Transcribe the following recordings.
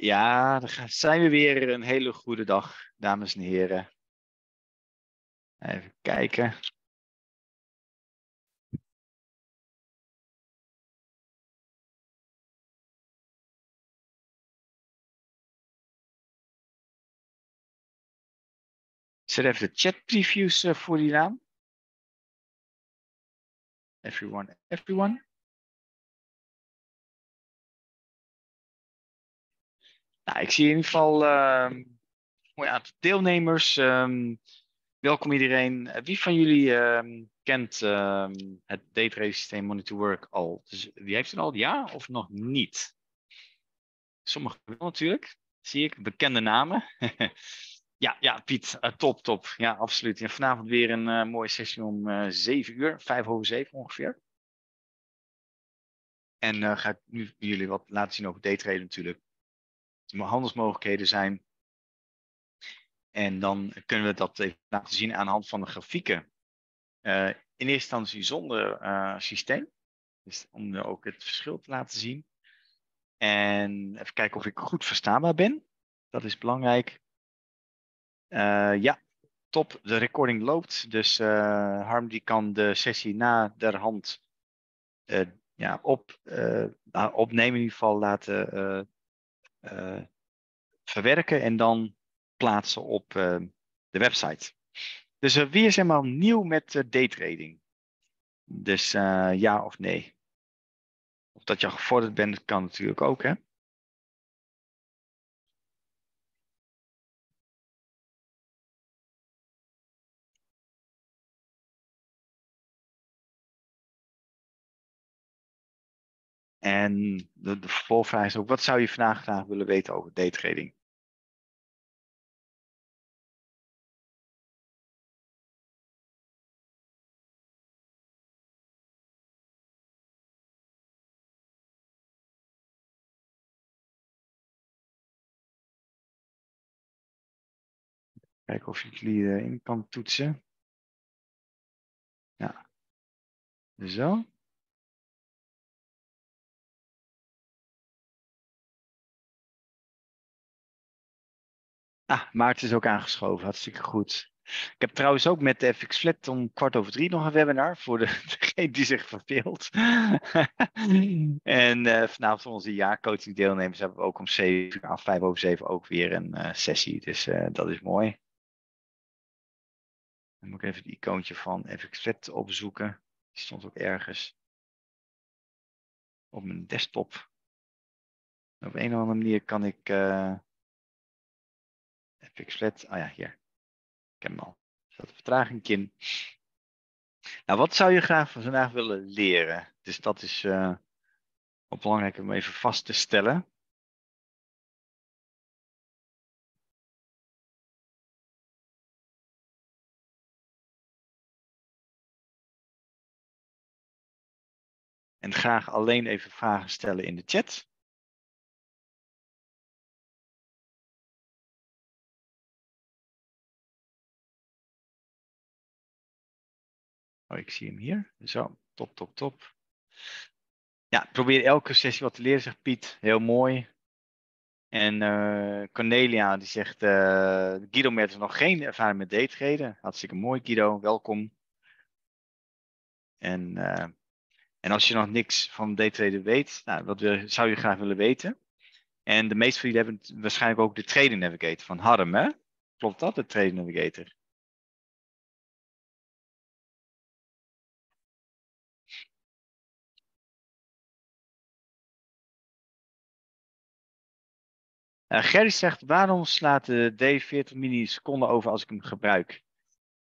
Ja, dan zijn we weer. Een hele goede dag, dames en heren. Even kijken. Zet even de chat previews uh, voor die naam. Everyone, everyone. Nou, ik zie in ieder geval mooi aantal deelnemers. Um, welkom iedereen. Wie van jullie uh, kent ehm, het date systeem Money to Work al? Dus wie heeft het al? Ja of nog niet? Sommigen wel natuurlijk. Zie ik. Bekende namen. ja, ja, Piet. Uh, top, top. Ja, absoluut. En vanavond weer een uh, mooie sessie om uh, 7 uur. 5 over 7 ongeveer. En ga ik nu jullie wat laten zien over daytraden natuurlijk handelsmogelijkheden zijn. En dan kunnen we dat even laten zien aan de hand van de grafieken. Uh, in eerste instantie zonder uh, systeem. Dus om ook het verschil te laten zien. En even kijken of ik goed verstaanbaar ben. Dat is belangrijk. Uh, ja, top. De recording loopt. Dus Harm die kan de sessie na der hand ja, op, opnemen in ieder geval laten uh, verwerken en dan plaatsen op uh, de website. Dus uh, wie is helemaal nieuw met daytrading? Dus ja of nee? Of dat je gevorderd bent, kan natuurlijk ook, hè? En de, de is ook, wat zou je vandaag graag willen weten over daytrading? Kijken of ik jullie in kan toetsen. Ja. Zo. Ah, Maarten is ook aangeschoven. Hartstikke goed. Ik heb trouwens ook met de FX Flat om kwart over drie nog een webinar voor de, degene die zich verveelt. en uh, vanavond onze jaarcoaching deelnemers hebben we ook om zeven af vijf over zeven ook weer een uh, sessie. Dus uh, dat is mooi. Dan moet ik even het icoontje van FX Flat opzoeken. Die stond ook ergens op mijn desktop. Op een of andere manier kan ik Fix flat. Oh ja, hier. Ik heb hem al. Er vertraging in. Nou, wat zou je graag van vandaag willen leren? Dus dat is uh, belangrijk om even vast te stellen. En graag alleen even vragen stellen in de chat. Oh, ik zie hem hier. Zo, top, top, top. Ja, probeer elke sessie wat te leren, zegt Piet. Heel mooi. En uh, Cornelia die zegt, uh, Guido heeft nog geen ervaring met datetreden. Hartstikke mooi Guido, welkom. En, uh, en als je nog niks van datetreden weet, nou, wat wil, zou je graag willen weten? En de meeste van jullie hebben waarschijnlijk ook de Trading Navigator van Harm, hè? Klopt dat, de Trading Navigator? Uh, Gerry zegt, waarom slaat de D40 mini seconden over als ik hem gebruik?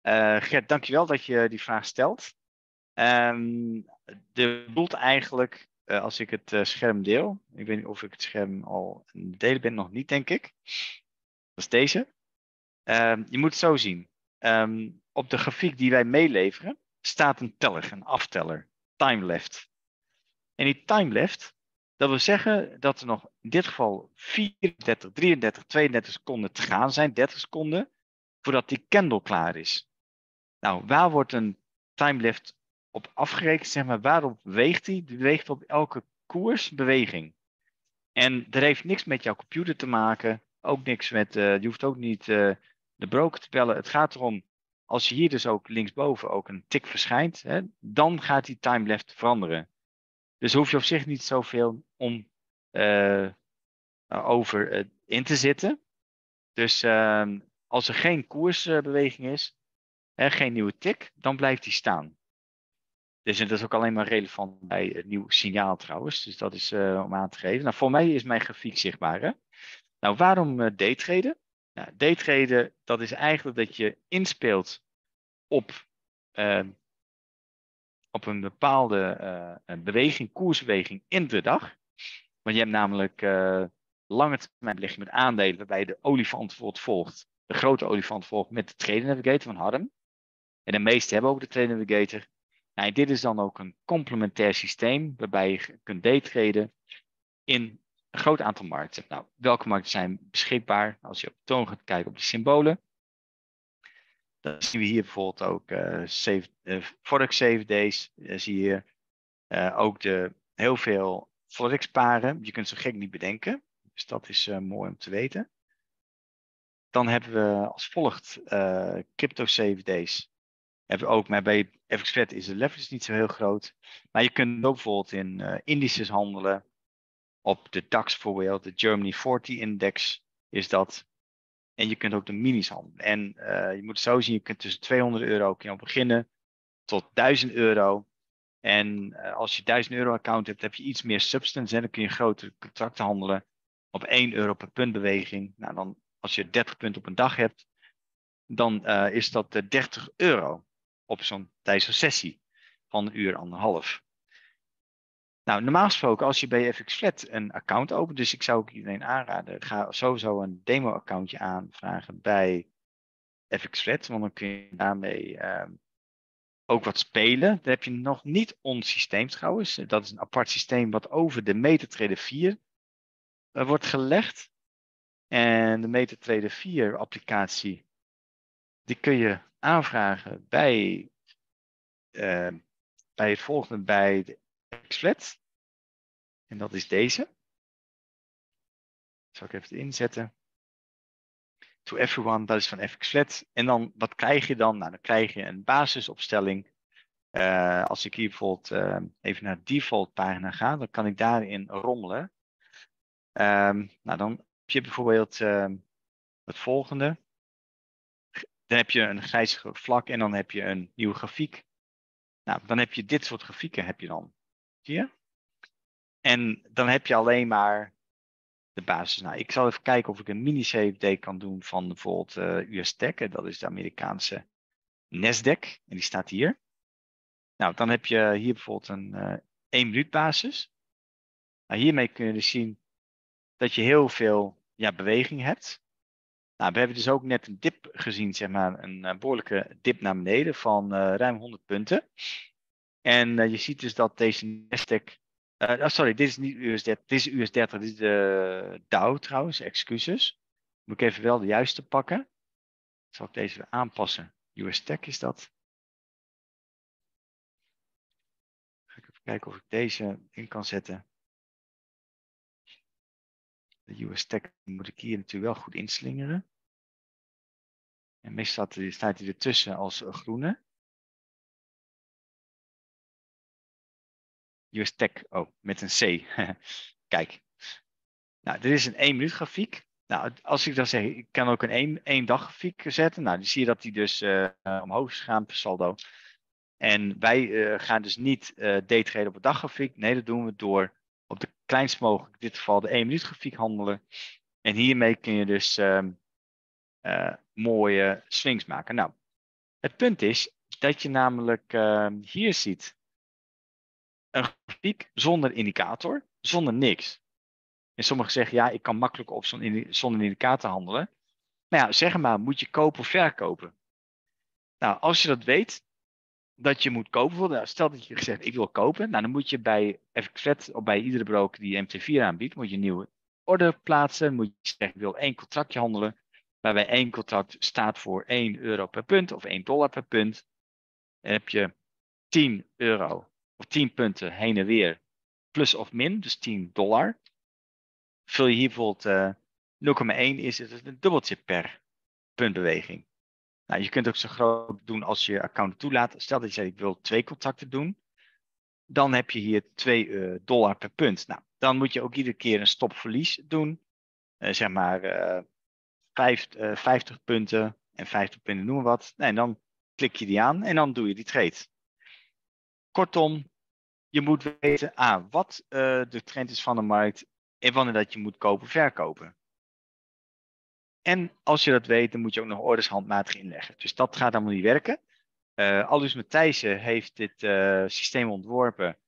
Uh, Gert, dankjewel dat je die vraag stelt. Um, de bedoelt eigenlijk, uh, als ik het scherm deel, ik weet niet of ik het scherm al delen ben, nog niet denk ik. Dat is deze. Um, je moet het zo zien. Um, op de grafiek die wij meeleveren, staat een teller, een afteller, time left. En die time left, dat wil zeggen dat er nog in dit geval 34, 33, 32 seconden te gaan zijn, 30 seconden, voordat die candle klaar is. Nou, waar wordt een timelift op afgerekend? Zeg maar, waarop beweegt hij? Die beweegt op elke koersbeweging. En dat heeft niks met jouw computer te maken. Ook niks met, uh, je hoeft ook niet uh, de broker te bellen. Het gaat erom, als je hier dus ook linksboven ook een tik verschijnt, hè, dan gaat die time left veranderen. Dus hoef je op zich niet zoveel om uh, over in te zitten. Dus ehm, als er geen koersbeweging is, hè, geen nieuwe tik, dan blijft die staan. Dus dat is ook alleen maar relevant bij het nieuw signaal trouwens. Dus dat is uh, om aan te geven. Nou, voor mij is mijn grafiek zichtbaar. Hè? Nou, waarom daytraden? Nou, daytraden, dat is eigenlijk dat je inspeelt op, uh, op een bepaalde beweging, koersbeweging in de dag. Want je hebt namelijk lange termijn met aandelen, waarbij de olifant bijvoorbeeld volgt. De grote olifant volgt met de Trade Navigator van Harm. En de meeste hebben ook de Trade Navigator. Nou, dit is dan ook een complementair systeem waarbij je kunt daytraden in een groot aantal markten. Nou, welke markten zijn beschikbaar? Als je op de toon gaat kijken op de symbolen, dan zien we hier bijvoorbeeld ook uh, save, uh, Forex 7 days. Uh, zie je hier ook de, heel veel Forex paren. Je kunt ze gek niet bedenken. Dus dat is mooi om te weten. Dan hebben we als volgt Crypto 7 days hebben ook, maar bij FXFET is de leverage niet zo heel groot. Maar je kunt ook bijvoorbeeld in indices handelen. Op de DAX bijvoorbeeld, de Germany 40 Index is dat. En je kunt ook de minis handelen. En uh, je moet het zo zien, je kunt tussen 200 euro kun beginnen tot 1000 euro. En uh, als je 1000 euro account hebt, heb je iets meer substance. En dan kun je grotere contracten handelen op 1 euro per punt beweging. Nou, dan, als je 30 punten op een dag hebt, dan is dat 30 euro op zo'n tijdens een sessie van een uur, anderhalf. Nou, normaal gesproken, als je bij FX Flat een account opent, dus ik zou ook iedereen aanraden, ga sowieso een demo-accountje aanvragen bij FX Flat, want dan kun je daarmee uh, ook wat spelen. Dan heb je nog niet ons systeem trouwens. Dat is een apart systeem wat over de MetaTrader 4 uh, wordt gelegd. En de MetaTrader 4 applicatie, die kun je aanvragen bij, uh, bij het volgende, bij de En dat is deze. Zal ik even inzetten. To everyone, dat is van FXFlat. En dan, wat krijg je dan? Nou, dan krijg je een basisopstelling. Uh, als ik hier bijvoorbeeld uh, even naar de default pagina ga, dan kan ik daarin rommelen. Um, nou, dan heb je bijvoorbeeld uh, het volgende. Dan heb je een grijs vlak en dan heb je een nieuwe grafiek. Nou, dan heb je dit soort grafieken heb je dan. Zie? En dan heb je alleen maar de basis. Nou, ik zal even kijken of ik een mini-CFD kan doen van bijvoorbeeld uh, US Tech. Dat is de Amerikaanse Nasdaq. En die staat hier. Nou, dan heb je hier bijvoorbeeld een uh, 1 minuut basis. Nou, hiermee kun je dus zien dat je heel veel ja, beweging hebt. Nou, we hebben dus ook net een dip gezien, zeg maar, een, een behoorlijke dip naar beneden van ruim 100 punten. En uh, je ziet dus dat deze Nasdaq, uh, sorry, dit is niet US 30, dit is US 30, dit is de Dow trouwens, excuses. Moet ik even wel de juiste pakken. Zal ik deze weer aanpassen? US Tech is dat. Ga ik even kijken of ik deze in kan zetten. De US Tech moet ik hier natuurlijk wel goed inslingeren. En meestal staat hij ertussen als groene. Tech, oh, met een C. Kijk. Nou, dit is een 1 minuut grafiek. Nou, als ik dan zeg, ik kan ook een 1, dag grafiek zetten. Nou, dan zie je dat die dus uh, omhoog is gegaan per saldo. En wij uh, gaan dus niet uh, daytraden op een daggrafiek. Nee, dat doen we door op de kleinst mogelijk, in dit geval de 1 minuut grafiek handelen. En hiermee kun je dus uh, mooie swings maken. Nou, het punt is dat je namelijk uh, hier ziet een grafiek zonder indicator, zonder niks. En sommigen zeggen, ja, ik kan makkelijk op zonder indicator handelen. Maar ja, zeg maar, moet je kopen of verkopen? Nou, als je dat weet, dat je moet kopen, nou, stel dat je gezegd, ik wil kopen, nou, dan moet je bij FXZ of bij iedere broker die MT4 aanbiedt, moet je een nieuwe order plaatsen, moet je zeggen, ik wil één contractje handelen waarbij één contract staat voor 1 euro per punt of 1 dollar per punt. Dan heb je 10 euro of 10 punten heen en weer plus of min, dus 10 dollar. vul je hier bijvoorbeeld 0,1 is het een dubbeltje per puntbeweging. Nou, je kunt ook zo groot doen als je account toelaat. Stel dat je zegt ik wil twee contacten doen. Dan heb je hier 2 dollar per punt. Nou, dan moet je ook iedere keer een stopverlies doen. zeg maar 5, 50 punten en 50 punten noem wat. Nou, en dan klik je die aan en dan doe je die trade. Kortom, je moet weten A, wat uh, de trend is van de markt en wanneer dat je moet kopen, verkopen. En als je dat weet, dan moet je ook nog orders handmatig inleggen. Dus dat gaat allemaal niet werken. Uh, Aldus Matthijssen heeft dit uh, systeem ontworpen,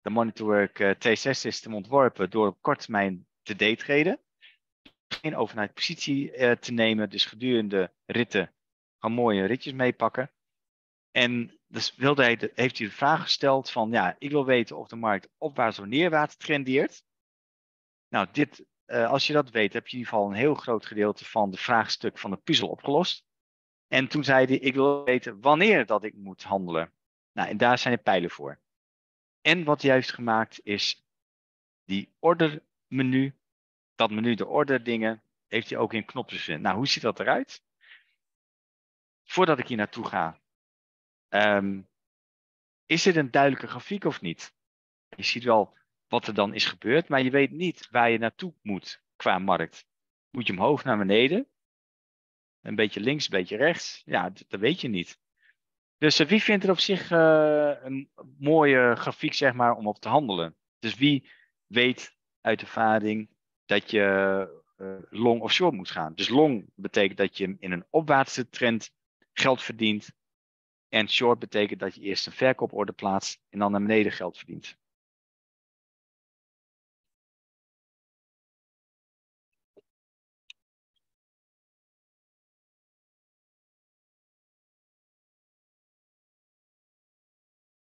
de Monitorwork uh, T6 system ontworpen, door op korte termijn te daytraden. Geen overnight positie te nemen, dus gedurende ritten gaan mooie ritjes meepakken. En dus wilde hij heeft hij de vraag gesteld van, ja, ik wil weten of de markt opwaarts of neerwaarts trendeert. Nou, dit, uh, als je dat weet, heb je in ieder geval een heel groot gedeelte van de vraagstuk van de puzzel opgelost. En toen zei hij, ik wil weten wanneer dat ik moet handelen. Nou, en daar zijn de pijlen voor. En wat hij heeft gemaakt is die ordermenu, dat menu, de order dingen, heeft hij ook in knopjes gezet. Nou, hoe ziet dat eruit? Voordat ik hier naartoe ga, um, is dit een duidelijke grafiek of niet? Je ziet wel wat er dan is gebeurd, maar je weet niet waar je naartoe moet qua markt. Moet je omhoog naar beneden? Een beetje links, een beetje rechts? Ja, dat, weet je niet. Dus uh, wie vindt er op zich uh, een mooie grafiek, zeg maar, om op te handelen? Dus wie weet uit ervaring dat je uh, long of short moet gaan? Dus long betekent dat je in een opwaartse trend geld verdient. En short betekent dat je eerst een verkooporder plaatst en dan naar beneden geld verdient.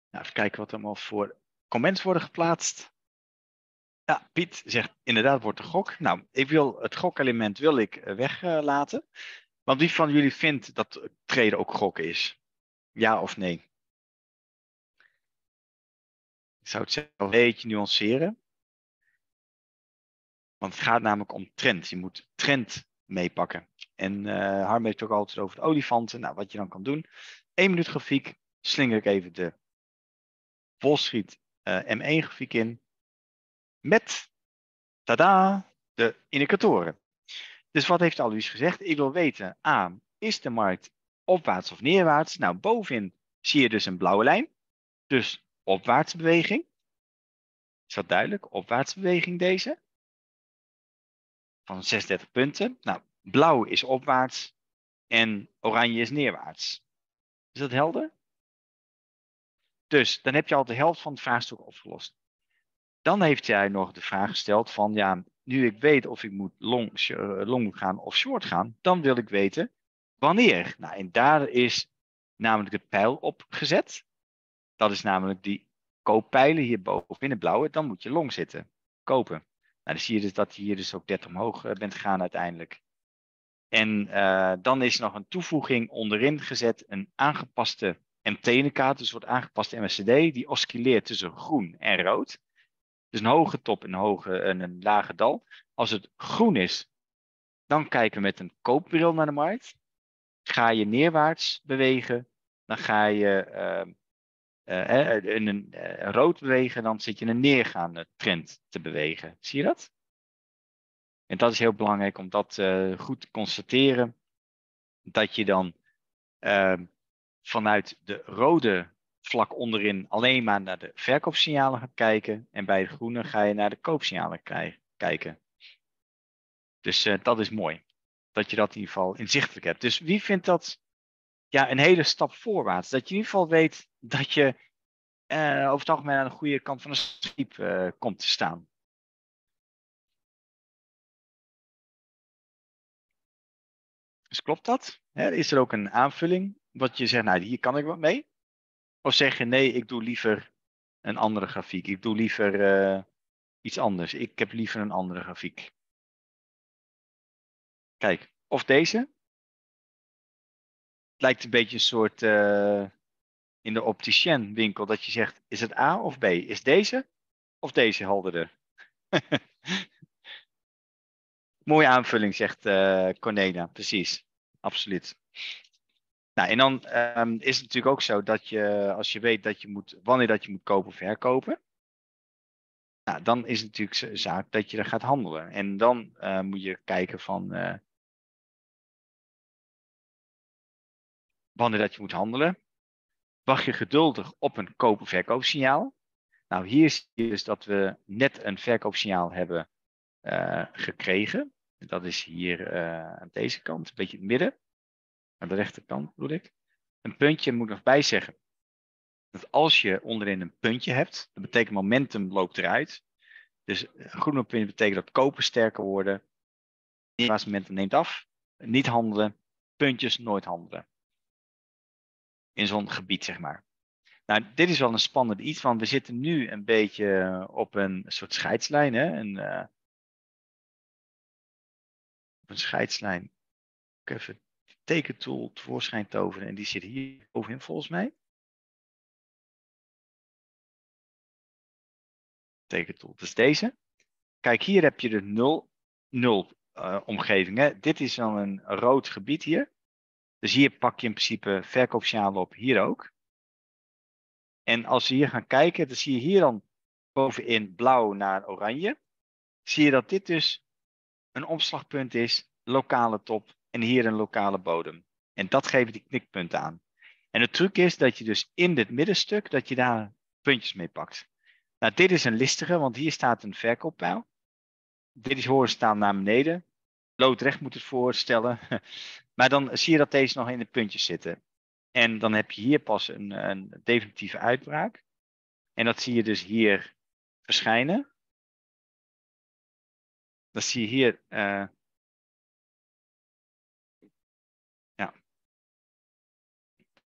Nou, even kijken wat er allemaal voor comments worden geplaatst. Ja, Piet zegt inderdaad wordt de gok. Nou, ik wil het gokelement wil ik eh, weglaten. Want wie van jullie vindt dat treden ook gokken is? Ja of nee? Ik zou het zelf een beetje nuanceren. Want het gaat namelijk om trend. Je moet trend meepakken. En uh, Harm heeft ook altijd over de olifanten. Nou, wat je dan kan doen. 1 minuut grafiek. Slinger ik even de Wall uh, M1 grafiek in. Met, tada, de indicatoren. Dus wat heeft Alois gezegd? Ik wil weten, A, is de markt opwaarts of neerwaarts? Nou, bovenin zie je dus een blauwe lijn. Dus opwaartse beweging. Is dat duidelijk? Opwaartse beweging deze. Van 36 punten. Nou, blauw is opwaarts en oranje is neerwaarts. Is dat helder? Dus dan heb je al de helft van het vraagstuk opgelost. Dan heeft hij nog de vraag gesteld van, ja, nu ik weet of ik moet long, eh, long gaan of short gaan, dan wil ik weten wanneer. Nou, en daar is namelijk de pijl op gezet. Dat is namelijk die kooppijlen hier boven in het blauwe. Dan moet je long zitten, kopen. Nou, dan zie je dus dat je hier dus ook 30 omhoog eh, bent gegaan uiteindelijk. En uh, dan is nog een toevoeging onderin gezet, een aangepaste MT-indicator, dus wordt aangepaste MSCD, die oscilleert tussen groen en rood. Dus een hoge top en een, hoge, en een lage dal. Als het groen is, dan kijken we met een koopbril naar de markt. Ga je neerwaarts bewegen, dan ga je uh, uh, in een rood bewegen, dan zit je in een neergaande trend te bewegen. Zie je dat? En dat is heel belangrijk om dat goed te constateren. Dat je dan ehm, vanuit de rode vlak onderin alleen maar naar de verkoopsignalen gaat kijken. En bij de groene ga je naar de koopsignalen kijken. Dus dat is mooi. Dat je dat in ieder geval inzichtelijk hebt. Dus wie vindt dat ja, een hele stap voorwaarts? Dat je in ieder geval weet dat je uh, over het algemeen aan de goede kant van de streep uh, komt te staan. Dus klopt dat? is er ook een aanvulling wat je zegt, nou hier kan ik wat mee? Of zeg je nee, ik doe liever een andere grafiek. Ik doe liever uh, iets anders. Ik heb liever een andere grafiek. Kijk, of deze. Het lijkt een beetje een soort uh, in de opticien winkel dat je zegt, is het A of B? Is deze of deze helderder? Mooie aanvulling, zegt uh, Cornelia. Precies, absoluut. Nou, en dan um, is het natuurlijk ook zo dat je, als je weet dat je moet, wanneer dat je moet kopen of verkopen, nou, dan is het natuurlijk zaak dat je er gaat handelen. En dan uh, moet je kijken van wanneer dat je moet handelen. Wacht je geduldig op een koop- of verkoopsignaal. Nou, hier zie je dus dat we net een verkoopsignaal hebben uh, gekregen. Dat is hier aan deze kant, een beetje in het midden. Aan de rechterkant bedoel ik. Een puntje moet nog bijzeggen. Dat als je onderin een puntje hebt, dat betekent momentum loopt eruit. Dus groene puntje betekent dat kopen sterker worden. momentum neemt af. Niet handelen. Puntjes nooit handelen. In zo'n gebied, zeg maar. Nou, dit is wel een spannend iets, want we zitten nu een beetje op een soort scheidslijn. Hè? Een, uh, op een scheidslijn. Ik even tekentool tevoorschijn toveren. En die zit hier bovenin volgens mij. Tekentool. Dus deze. Kijk, hier heb je de nul, nul uh, omgeving. Hè. Dit is dan een rood gebied hier. Dus hier pak je in principe verkoopsignalen op, hier ook. En als we hier gaan kijken, dan zie je hier dan bovenin blauw naar oranje. Zie je dat dit dus een omslagpunt is, lokale top en hier een lokale bodem. En dat geven die knikpunten aan. En de truc is dat je dus in dit middenstuk, dat je daar puntjes mee pakt. Nou, dit is een listige, want hier staat een verkooppijl. Dit is horizontaal naar beneden. Loodrecht moet het voorstellen. Maar dan zie je dat deze nog in de puntjes zitten. En dan heb je hier pas een, een definitieve uitbraak. En dat zie je dus hier verschijnen. Dat zie je hier uh,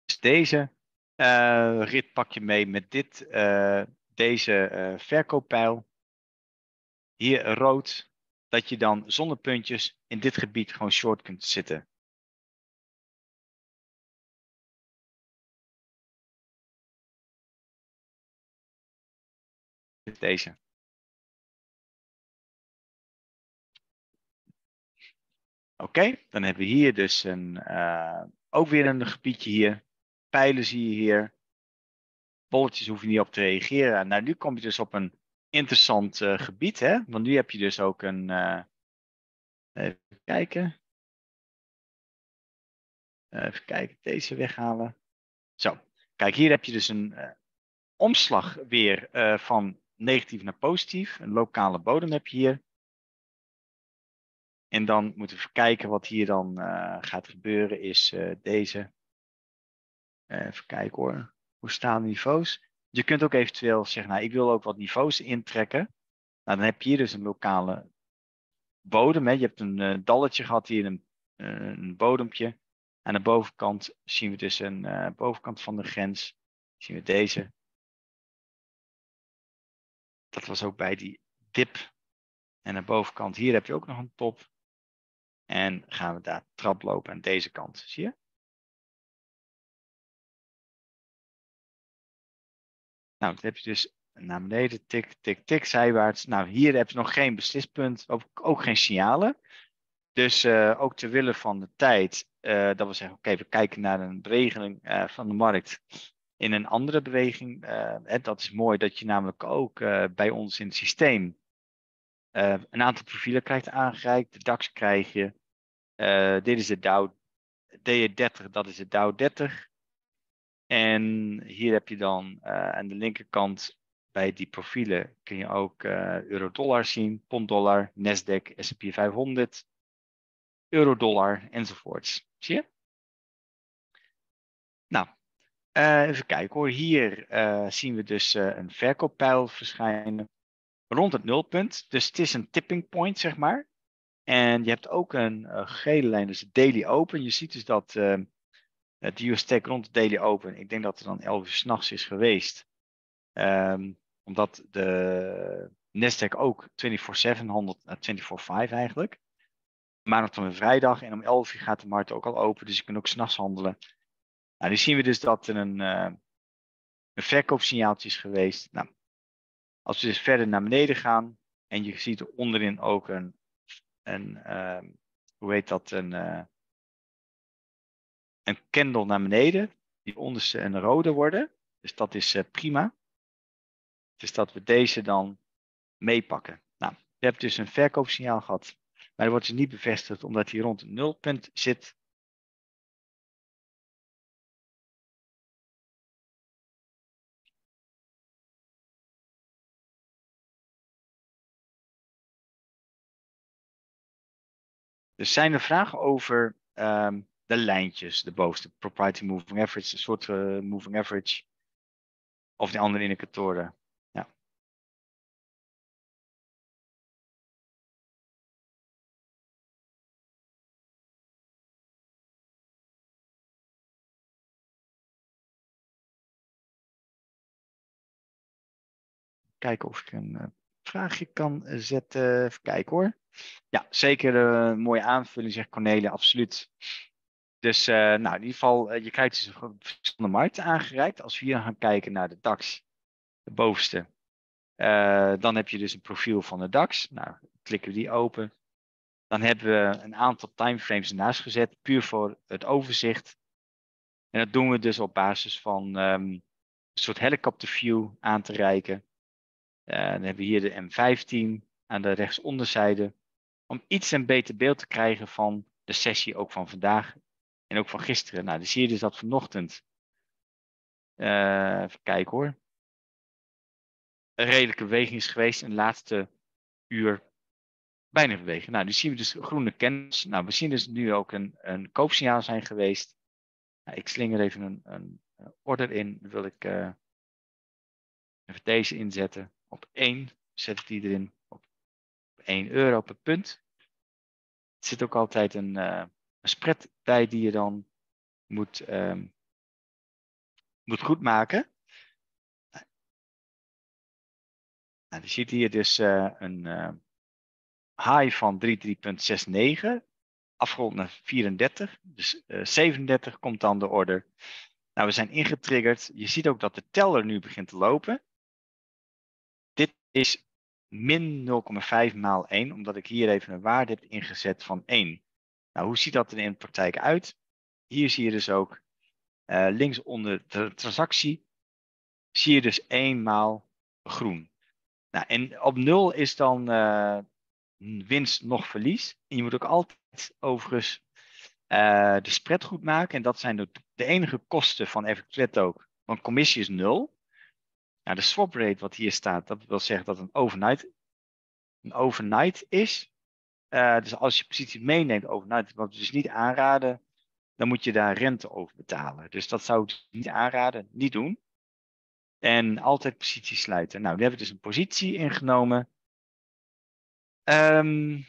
Dus deze uh, rit pak je mee met dit, uh, deze verkooppijl. Hier rood, dat je dan zonder puntjes in dit gebied gewoon short kunt zitten. Deze. Oké, dan hebben we hier dus een, ook weer een gebiedje hier pijlen zie je hier. Bolletjes hoef je niet op te reageren. Nou, nu kom je dus op een interessant uh, gebied, hè? Want nu heb je dus ook een. Uh, even kijken. Even kijken, deze weghalen. Zo, kijk, hier heb je dus een omslag weer van negatief naar positief. Een lokale bodem heb je hier. En dan moeten we kijken wat hier dan gaat gebeuren, is deze. Even kijken hoor. Hoe staan de niveaus? Je kunt ook eventueel zeggen, nou, ik wil ook wat niveaus intrekken. Nou, dan heb je hier dus een lokale bodem. Hè. Je hebt een dalletje gehad, hier een, een bodempje. Aan de bovenkant zien we dus een bovenkant van de grens. Zien we deze. Dat was ook bij die dip. En aan de bovenkant hier heb je ook nog een top. En gaan we daar trap lopen aan deze kant. Zie je? Nou, dan heb je dus naar beneden, tik, tik, tik, zijwaarts. Nou, hier heb je nog geen beslispunt, ook, geen signalen. Dus uh, ook ter wille van de tijd, uh, dat we zeggen, oké, we kijken naar een beweging uh, van de markt in een andere beweging. en dat is mooi dat je namelijk ook bij ons in het systeem een aantal profielen krijgt aangereikt. De DAX krijg je. dit is de Dow D30, dat is de Dow 30. En hier heb je dan aan de linkerkant bij die profielen kun je ook uh, euro-dollar zien, pond-dollar, Nasdaq, S&P 500, euro-dollar enzovoorts. Zie je? Uh, even kijken hoor. Hier zien we dus een verkooppijl verschijnen rond het nulpunt. Dus het is een tipping point, zeg maar. En je hebt ook een gele lijn, dus daily open. Je ziet dus dat het US Tech rond de daily open. Ik denk dat het dan 11 uur s'nachts is geweest. Um, omdat de Nasdaq ook 24-7 handelt, uh, 24-5 eigenlijk. Maandag tot en vrijdag en om 11 uur gaat de markt ook al open, dus je kunt ook s'nachts handelen. Nou, nu zien we dus dat er een, uh, een verkoopsignaaltje is geweest. Nou, als we dus verder naar beneden gaan en je ziet onderin ook een een ehm, hoe heet dat, een, uh, een candle naar beneden. Die onderste een rode worden. Dus dat is prima. Dus dat we deze dan meepakken. Nou, je hebt dus een verkoopsignaal gehad. Maar dat wordt dus niet bevestigd omdat hij rond het nulpunt zit. Dus zijn er vragen over um, de lijntjes, de bovenste, proprietary moving average, een soort uh, moving average, of de andere indicatoren? Ja. Kijken of ik een uh, vraagje kan zetten. Even kijken hoor. Ja, zeker een uh, mooie aanvulling, zegt Cornelia, absoluut. Dus uh, nou, in ieder geval, uh, je krijgt dus verschillende markten aangereikt. Als we hier gaan kijken naar de DAX, de bovenste, dan heb je dus een profiel van de DAX. Nou, klikken we die open. Dan hebben we een aantal timeframes ernaast gezet, puur voor het overzicht. En dat doen we dus op basis van um, een soort helicopter view aan te reiken. Dan hebben we hier de M15 aan de rechtsonderzijde om iets een beter beeld te krijgen van de sessie ook van vandaag en ook van gisteren. Nou, dan zie je dus dat vanochtend, uh, even kijken hoor, een redelijke beweging is geweest in de laatste uur bijna bewegen. Nou, nu zien we dus groene kennis. Nou, we zien dus nu ook een, een koopsignaal zijn geweest. Nou, ik slinger even een, een, order in. Dan wil ik uh, even deze inzetten. Op 1 zet ik die erin. 1 euro per punt. Er zit ook altijd een, uh, een spread bij die je dan moet, um, moet goedmaken. Nou, je ziet hier dus uh, een uh, high van 33,69, afgerond naar 34, dus 37 komt dan de order. Nou, we zijn ingetriggerd. Je ziet ook dat de teller nu begint te lopen. Is min 0,5 maal 1, omdat ik hier even een waarde heb ingezet van 1. Nou, hoe ziet dat er in de praktijk uit? Hier zie je dus ook uh, links onder de transactie, zie je dus 1 maal groen. Nou, en op 0 is dan uh, winst nog verlies. En je moet ook altijd overigens uh, de spread goed maken. En dat zijn de, enige kosten van Effectuet ook. Want commissie is 0. Nou, de swap rate wat hier staat, dat wil zeggen dat een overnight, een overnight is. Uh, dus als je positie meeneemt overnight, wat we dus niet aanraden, dan moet je daar rente over betalen. Dus dat zou ik niet aanraden, niet doen. En altijd positie sluiten. Nou, nu heb ik dus een positie ingenomen. Um,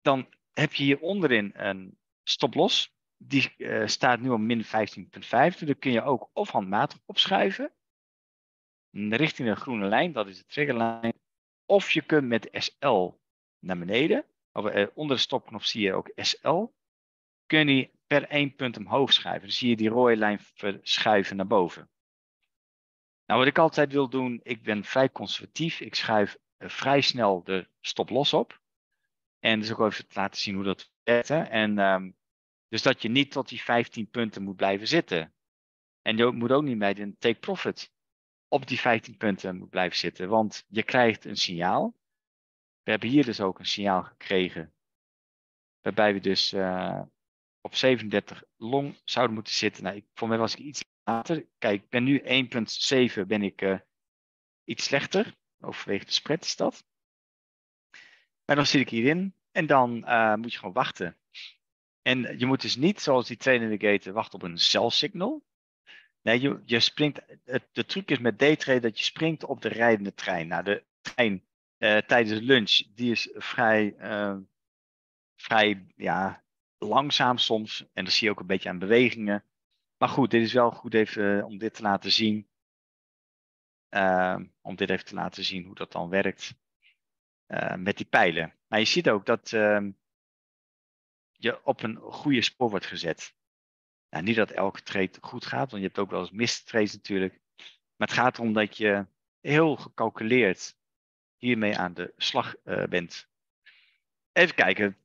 dan heb je hier onderin een stop-loss. Die uh, staat nu op min 15,5. Dus kun je ook of handmatig opschrijven richting de groene lijn, dat is de triggerlijn. Of je kunt met SL naar beneden, of eh, onder de stopknop zie je ook SL. Kun je per één punt omhoog schuiven. Dan zie je die rode lijn verschuiven naar boven. Nou, wat ik altijd wil doen, ik ben vrij conservatief. Ik schuif uh, vrij snel de stop los op. En dus ook even te laten zien hoe dat werkt. En, um, dus dat je niet tot die 15 punten moet blijven zitten. En je moet ook niet bij de take profit op die 15 punten moet blijven zitten. Want je krijgt een signaal. We hebben hier dus ook een signaal gekregen. Waarbij we dus uh, op 37 long zouden moeten zitten. Nou, ik, voor mij was ik iets later. Kijk, ik ben nu 1.7 ben ik uh, iets slechter. Overwege de spread is dat. Maar dan zit ik hierin. En dan uh, moet je gewoon wachten. En je moet dus niet, zoals die trainer indicator, wachten op een cell signal. Nee, je, springt, het, de truc is met daytrade dat je springt op de rijdende trein. Nou, de trein uh, tijdens lunch, die is vrij, uh, vrij ja, langzaam soms. En dat zie je ook een beetje aan bewegingen. Maar goed, dit is wel goed even om dit te laten zien. Uh, om dit even te laten zien hoe dat dan werkt met die pijlen. Maar je ziet ook dat ehm, je op een goede spoor wordt gezet. Nou, niet dat elke trade goed gaat, want je hebt ook wel eens mistrades natuurlijk. Maar het gaat erom dat je heel gecalculeerd hiermee aan de slag uh, bent. Even kijken.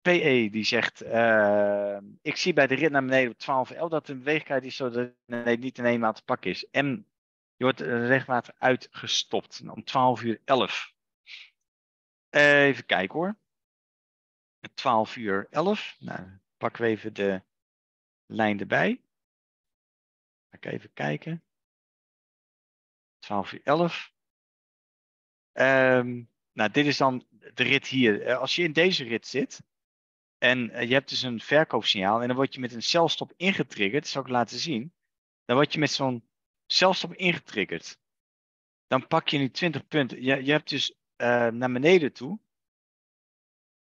PE die zegt, uh, ik zie bij de rit naar beneden op 12.11 dat de beweeglijkheid is zodat het niet in één maand te pakken is. En je wordt rechtwater uitgestopt om 12 uur 11. Even kijken hoor. 12 uur 11. Nou, pakken we even de lijn erbij. Ga ik even kijken. 12 uur 11. Um, nou, dit is dan de rit hier. Eh, als je in deze rit zit en eh, je hebt dus een verkoopsignaal en dan word je met een celstop ingetriggerd, dat zal ik laten zien. Dan word je met zo'n celstop ingetriggerd. Dan pak je nu 20 punten. Je, je hebt dus uh, naar beneden toe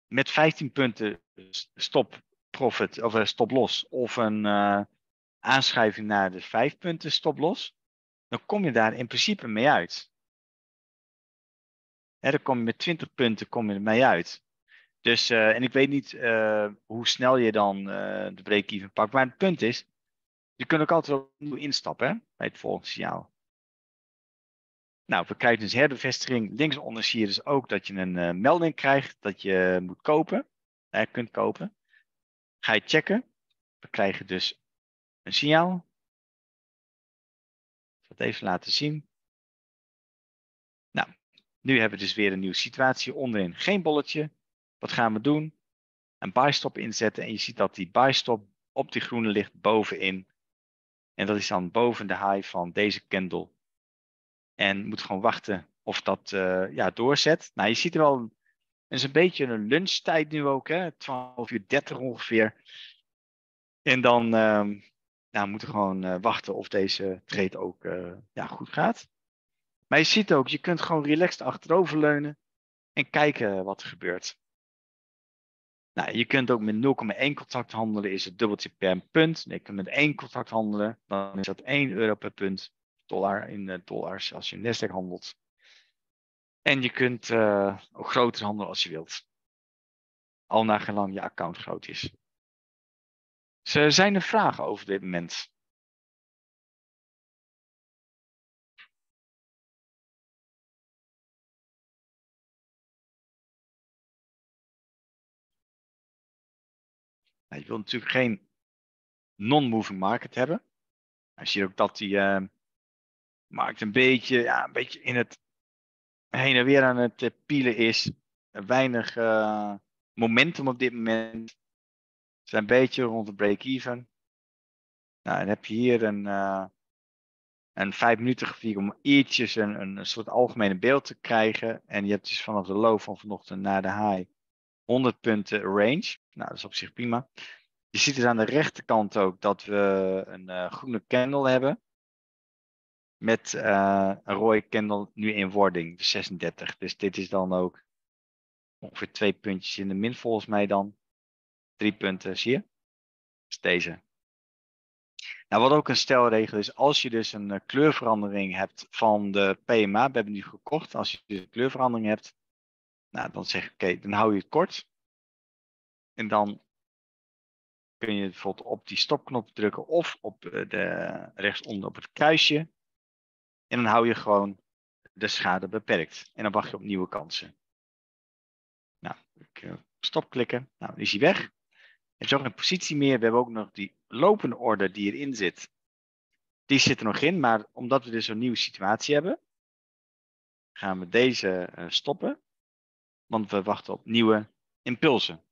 met 15 punten stop profit of stop los of een uh, aanschuiving naar de 5 punten stop los, dan kom je daar in principe mee uit. Hè, dan kom je met 20 punten kom je ermee uit. Dus, uh, en ik weet niet hoe snel je dan de break-even pakt. Maar het punt is, je kunt ook altijd opnieuw instappen bij het volgende signaal. Nou, we krijgen dus herbevestiging. Linksonder zie je dus ook dat je een melding krijgt dat je moet kopen. kunt kopen. Ga je checken. We krijgen dus een signaal. Ik zal het even laten zien. Nou, nu hebben we dus weer een nieuwe situatie. Onderin geen bolletje. Wat gaan we doen? Een buy stop inzetten. En je ziet dat die buy stop op die groene ligt bovenin. En dat is dan boven de high van deze candle. En moet gewoon wachten of dat uh, ja, doorzet. Nou, je ziet er wel het is een beetje een lunchtijd nu ook, hè? 12 uur 30 ongeveer. En dan uh, nou, moeten we gewoon uh, wachten of deze trade ook uh, ja, goed gaat. Maar je ziet ook, je kunt gewoon relaxed achteroverleunen en kijken wat er gebeurt. Nou, je kunt ook met 0,1 contact handelen, is het dubbeltje per punt. Je kunt met 1 contact handelen, dan is dat 1 euro per punt. Dollar in dollars als je Nasdaq handelt. En je kunt ook groter handelen als je wilt. Al naar gelang je account groot is. Dus, zijn er vragen over dit moment? Nou, je wilt natuurlijk geen non-moving market hebben. Je ziet ook dat die uh, markt een beetje, ja, een beetje in het heen en weer aan het uh, pielen is. Weinig uh, momentum op dit moment. Ze zijn een beetje rond de break-even. Nou, dan heb je hier een, uh, een vijf minuten grafiek om ietsjes een, een, soort algemene beeld te krijgen. En je hebt dus vanaf de low van vanochtend naar de high 100 punten range. Nou, dat is op zich prima. Je ziet dus aan de rechterkant ook dat we een groene candle hebben met een rode candle nu in wording, de 36. Dus dit is dan ook ongeveer twee puntjes in de min volgens mij dan. Drie punten, zie je? is deze. Nou, wat ook een stelregel is, als je dus een uh, kleurverandering hebt van de PMA, we hebben nu gekocht, als je dus een kleurverandering hebt, nou, dan zeg ik, oké, dan hou je het kort. En dan kun je bijvoorbeeld op die stopknop drukken of op uh, de rechtsonder op het kruisje. En dan hou je gewoon de schade beperkt. En dan wacht je op nieuwe kansen. Nou, ik uh, stop klikken. Nou, is hij weg. Er is ook geen positie meer. We hebben ook nog die lopende orde die erin zit. Die zit er nog in. Maar omdat we dus een nieuwe situatie hebben, gaan we deze uh, stoppen. Want we wachten op nieuwe impulsen.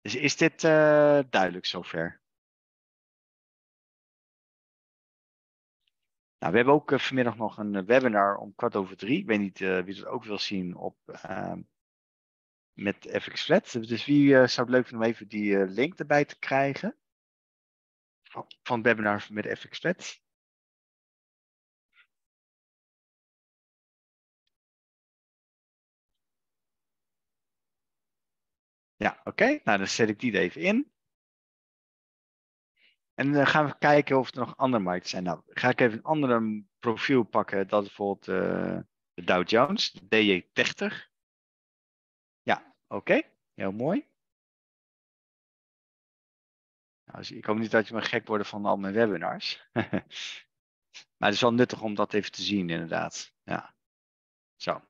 Dus is dit uh, duidelijk zover? Nou, we hebben ook uh, vanmiddag nog een uh, webinar om kwart over drie. Ik weet niet uh, wie het ook wil zien op, ehm, met FX Flat. Dus wie zou het leuk vinden om even die link erbij te krijgen? Van, het webinar met FX Flat. Ja, oké. Nou, dan zet ik die er even in. En dan gaan we kijken of er nog andere markten zijn. Nou, ga ik even een andere profiel pakken. Dat is bijvoorbeeld uh, de Dow Jones, de DJ80. Ja, oké. Heel mooi. Nou, ik hoop niet dat je me gek wordt van al mijn webinars. maar het is wel nuttig om dat even te zien, inderdaad. Ja. Zo.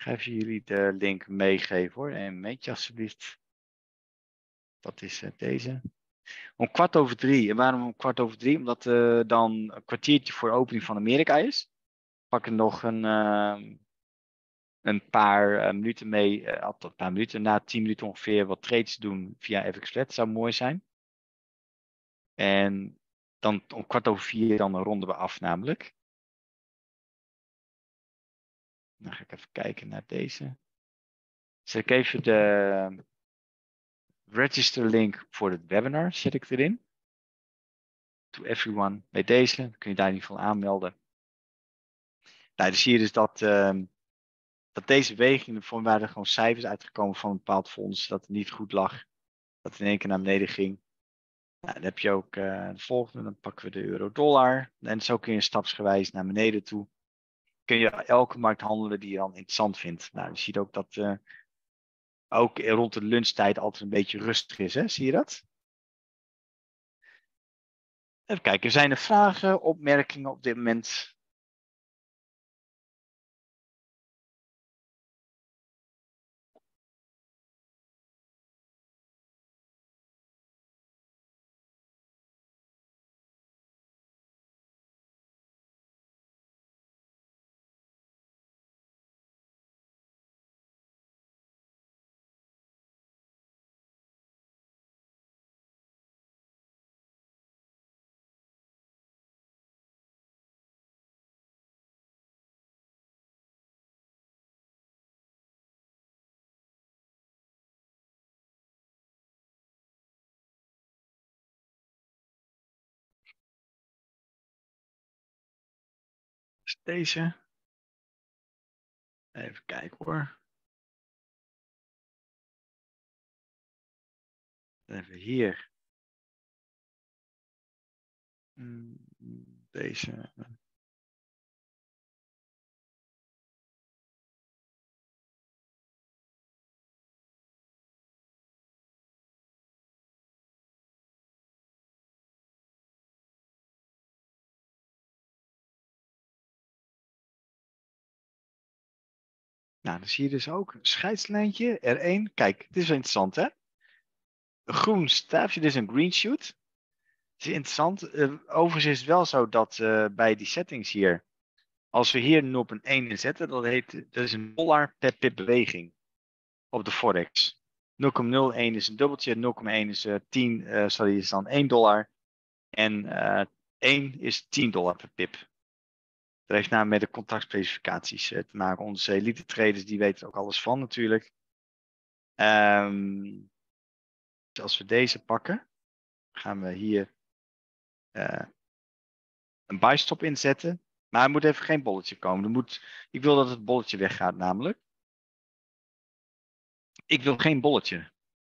Ik ga even jullie de link meegeven hoor. En meetje alsjeblieft. Dat is uh, deze. Om kwart over drie. En waarom om kwart over drie? Omdat uh, dan een kwartiertje voor de opening van Amerika is. Pak er nog een, uh, een paar minuten mee. Een paar minuten, na tien minuten ongeveer, wat trades doen via FX Flat. Zou mooi zijn. En dan om kwart over vier dan ronden we af namelijk. Dan ga ik even kijken naar deze. Zet ik even de register link voor het webinar, zet ik erin. To everyone bij deze, dan kun je daar in ieder geval aanmelden. Nou, dus zie je dus dat, uh, dat deze weging, voor waren er gewoon cijfers uitgekomen van een bepaald fonds, dat het niet goed lag. Dat in één keer naar beneden ging. Nou, dan heb je ook uh, de volgende, dan pakken we de euro-dollar. En zo kun je stapsgewijs naar beneden toe. Kun je elke markt handelen die je dan interessant vindt. Nou, je ziet ook dat uh, ook rond de lunchtijd altijd een beetje rustig is. Hè? Zie je dat? Even kijken, zijn er vragen, opmerkingen op dit moment? Deze. Even kijken hoor. Even hier. Hmm, deze. Nou, dan zie je dus ook een scheidslijntje, R1. Kijk, dit is wel interessant hè. Een groen staafje, dit is een green shoot. Het is interessant. Uh, overigens is het wel zo dat uh, bij die settings hier, als we hier 0.1 inzetten, dat, heet, dat is een dollar per pip beweging op de Forex. 0,01 is een dubbeltje, 0,1 is uh, 10, uh, sorry, is dan 1 dollar. En 1 is 10 dollar per pip. Dat heeft namelijk met de contractspecificaties eh, te maken. Onze elite traders die weten ook alles van natuurlijk. Um, dus als we deze pakken, gaan we hier uh, een buy stop inzetten. Maar er moet even geen bolletje komen. Moet, ik wil dat het bolletje weggaat namelijk. Ik wil geen bolletje.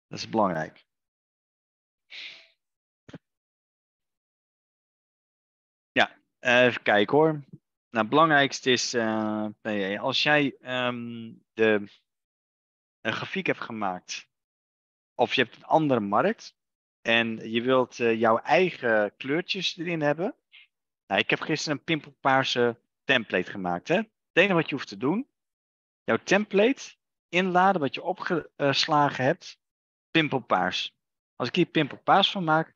Dat is belangrijk. Ja, even kijken hoor. Nou, het belangrijkste is, uh, als jij um, de, een grafiek hebt gemaakt, of je hebt een andere markt, en je wilt uh, jouw eigen kleurtjes erin hebben. Nou, ik heb gisteren een pimpelpaarse template gemaakt. Hè? Het enige wat je hoeft te doen, jouw template inladen wat je opgeslagen hebt, pimpelpaars. Als ik hier pimpelpaars van maak,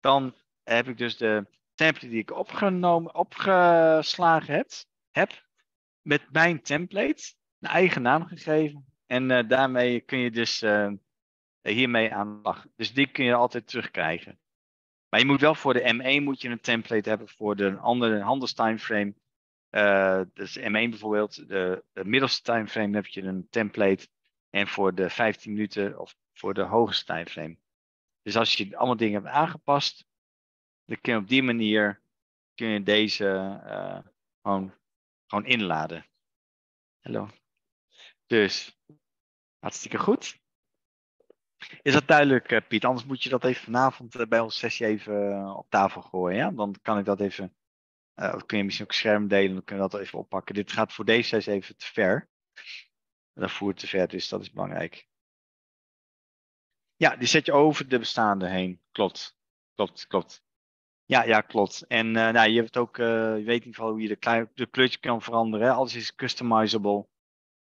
dan heb ik dus de template die ik opgenomen, opgeslagen heb, heb met mijn template een eigen naam gegeven. En uh, daarmee kun je dus uh, hiermee aan de. Dus die kun je altijd terugkrijgen. Maar je moet wel voor de M1 moet je een template hebben voor de andere handelstimeframe. Uh, dus M1 bijvoorbeeld, de, de middelste timeframe heb je een template. En voor de 15 minuten of voor de hoogste timeframe. Dus als je allemaal dingen hebt aangepast, dan kun je op die manier kun je deze uh, gewoon, gewoon inladen. Hallo. Dus, hartstikke goed. Is dat duidelijk, uh, Piet? Anders moet je dat even vanavond uh, bij ons sessie even op tafel gooien. Ja? Dan kan ik dat even. Uh, kun je misschien ook scherm delen, dan kunnen we dat even oppakken. Dit gaat voor deze sessie even te ver. Dat voert te ver, dus dat is belangrijk. Ja, die zet je over de bestaande heen. Klopt, klopt, klopt. Ja, ja, klopt. En uh, nou, je hebt ook, uh, je weet in ieder geval hoe je de, de kleurtje kan veranderen. Alles is customizable.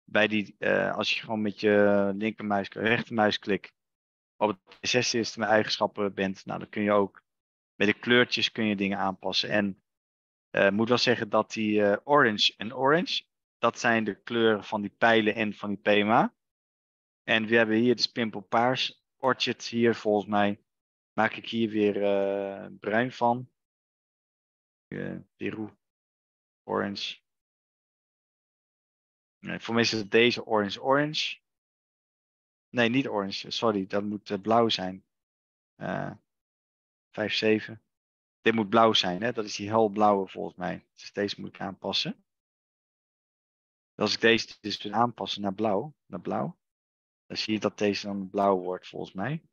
bij die, eh, als je gewoon met je linkermuis, rechtermuisklik op het CSS-systeem eigenschappen bent, nou, dan kun je ook bij de kleurtjes kun je dingen aanpassen. En uh, moet wel zeggen dat die orange en orange, dat zijn de kleuren van die pijlen en van die PMA. En we hebben hier de spimpel paars orchid hier volgens mij. Maak ik hier weer uh, bruin van. Peru, orange. Nee, voor mij is het deze orange orange. Nee, niet orange. Sorry, dat moet blauw zijn. 5, 7. Dit moet blauw zijn, hè? dat is die helblauwe volgens mij. Dus deze moet ik aanpassen. Als ik deze dus aanpassen naar blauw, naar blauw, dan zie je dat deze dan blauw wordt volgens mij.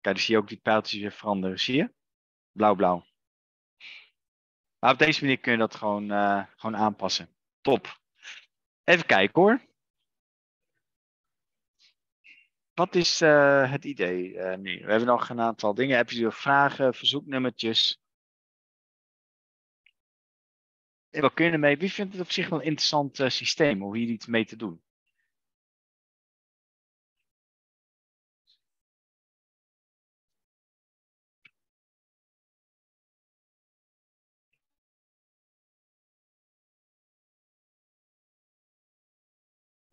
Kijk, dan zie je ook die pijltjes weer veranderen. Zie je? Blauw, blauw. Maar op deze manier kun je dat gewoon, uh, gewoon aanpassen. Top. Even kijken hoor. Wat is uh, het idee uh, nu? We hebben nog een aantal dingen. Heb je vragen, verzoeknummertjes? En wat kun je ermee? Wie vindt het op zich wel een interessant systeem om hier iets mee te doen?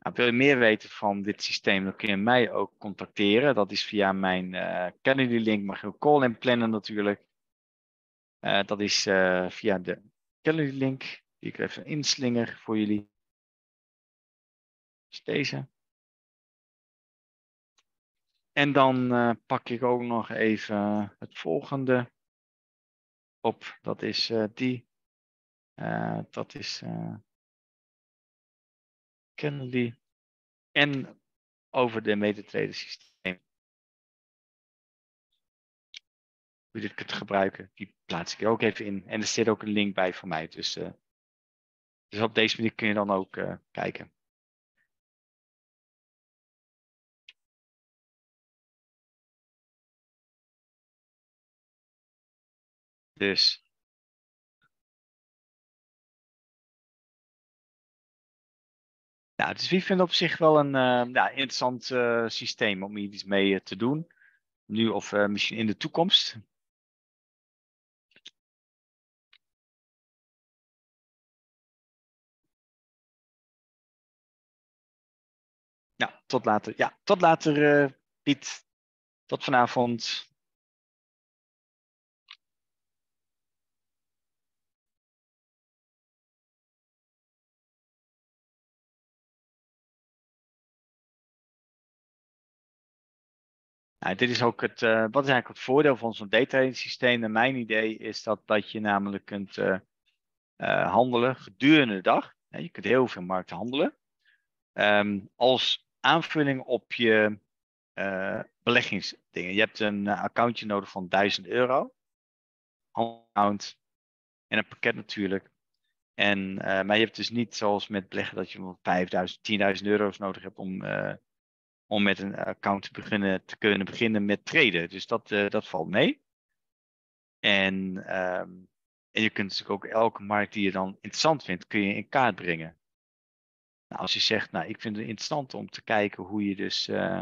Nou, wil je meer weten van dit systeem, dan kun je mij ook contacteren. Dat is via mijn uh, Kennedy link, mag je een call in plannen natuurlijk. Uh, dat is uh, via de Kennedy link, die ik even inslinger voor jullie. Dus deze. En dan pak ik ook nog even het volgende op. Dat is die. dat is Kennedy en over de metatrader systeem. Hoe je dit kunt gebruiken, die plaats ik er ook even in. En er zit ook een link bij voor mij. Dus, uh, dus op deze manier kun je dan ook uh, kijken. Dus Nou, dus wie vindt op zich wel een ja, interessant uh, systeem om hier iets mee uh, te doen. Nu of misschien in de toekomst. Ja, tot later. Ja, tot later, Piet. Tot vanavond. Nou, dit is ook het, uh, wat is eigenlijk het voordeel van zo'n daytrading systeem? Mijn idee is dat, dat je namelijk kunt uh, uh, handelen gedurende de dag. Je kunt heel veel markten handelen. Um, als aanvulling op je beleggingsdingen. Je hebt een accountje nodig van 1000 euro. Account en een pakket natuurlijk. En, maar je hebt dus niet zoals met beleggen dat je 5000, 10.000 euro's nodig hebt om om met een account te, beginnen, te kunnen beginnen met traden. Dus dat, uh, dat valt mee. En, um, en je kunt natuurlijk ook elke markt die je dan interessant vindt, kun je in kaart brengen. Nou, als je zegt, nou, ik vind het interessant om te kijken hoe je dus uh,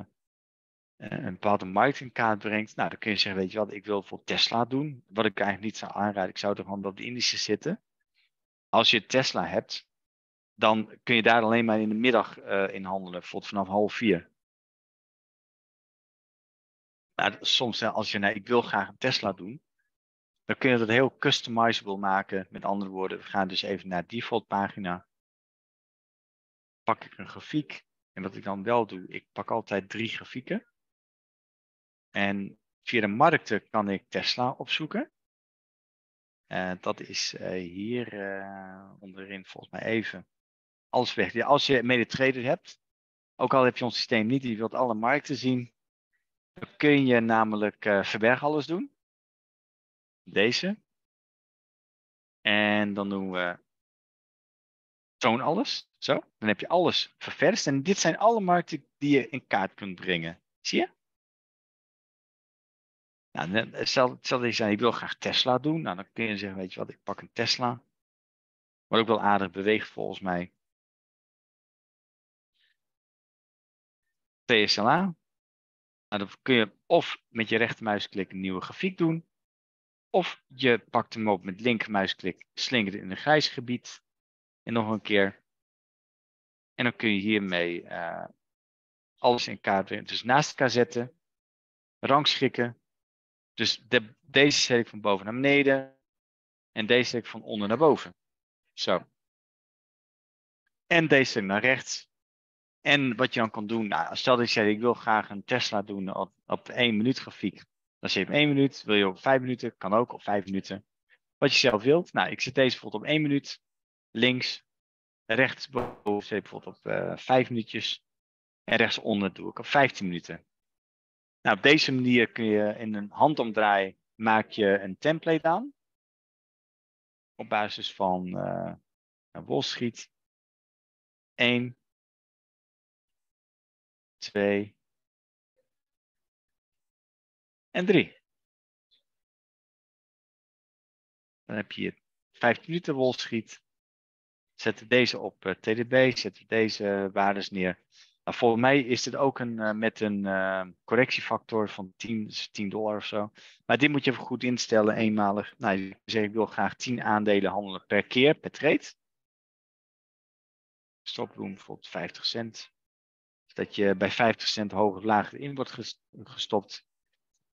een bepaalde markt in kaart brengt. Nou, dan kun je zeggen, weet je wat, ik wil voor Tesla doen. Wat ik eigenlijk niet zou aanraden, ik zou er gewoon op de indices zitten. Als je Tesla hebt, dan kun je daar alleen maar in de middag uh, in handelen, bijvoorbeeld vanaf half vier. Nou, soms als je nee, ik wil graag een Tesla doen, dan kun je dat heel customizable maken. Met andere woorden, we gaan dus even naar default pagina. Pak ik een grafiek. En wat ik dan wel doe, ik pak altijd drie grafieken. En via de markten kan ik Tesla opzoeken. Uh, dat is uh, hier uh, onderin volgens mij even. Alles weg. Als je mede hebt, ook al heb je ons systeem niet, je wilt alle markten zien, dan kun je namelijk eh, verberg alles doen. Deze. En dan doen we toon alles. Zo, dan heb je alles ververst. En dit zijn alle markten die je in kaart kunt brengen. Zie je? Nou, eh, stel, zijn. dat ik wil graag Tesla doen. Nou, dan kun je zeggen, weet je wat, ik pak een Tesla. Wat ook wel aardig beweegt volgens mij. TSLA. Nou, dan kun je of met je rechtermuisklik een nieuwe grafiek doen. Of je pakt hem op met linkermuisklik, slingert in een grijs gebied. En nog een keer. En dan kun je hiermee uh, alles in kaart brengen. Dus naast elkaar zetten. Rangschikken. Dus de, deze zet ik van boven naar beneden. En deze zet ik van onder naar boven. Zo. En deze naar rechts. En wat je dan kan doen, nou, stel dat je zegt, ik wil graag een Tesla doen op, op 1 minuut grafiek. Dan zet je op 1 minuut, wil je op 5 minuten, kan ook op 5 minuten. Wat je zelf wilt. Nou, ik zet deze bijvoorbeeld op 1 minuut. Links, rechts boven zet bijvoorbeeld op uh, 5 minuutjes. En rechtsonder doe ik op 15 minuten. Nou, op deze manier kun je in een handomdraai maak je een template aan. Op basis van uh, een wolschiet. 1, 2 en 3. Dan heb je 15 minuten wolschiet. Zetten deze op uh, TDB, zetten deze waardes neer. Nou, volgens mij is dit ook een, uh, met een uh, correctiefactor van 10, 10 dollar of zo. Maar dit moet je even goed instellen, eenmalig. Nou, je zegt, ik wil graag 10 aandelen handelen per keer, per trade. Stopbloem bijvoorbeeld 50 cent. Dat je bij 50 cent hoger of lager in wordt gestopt.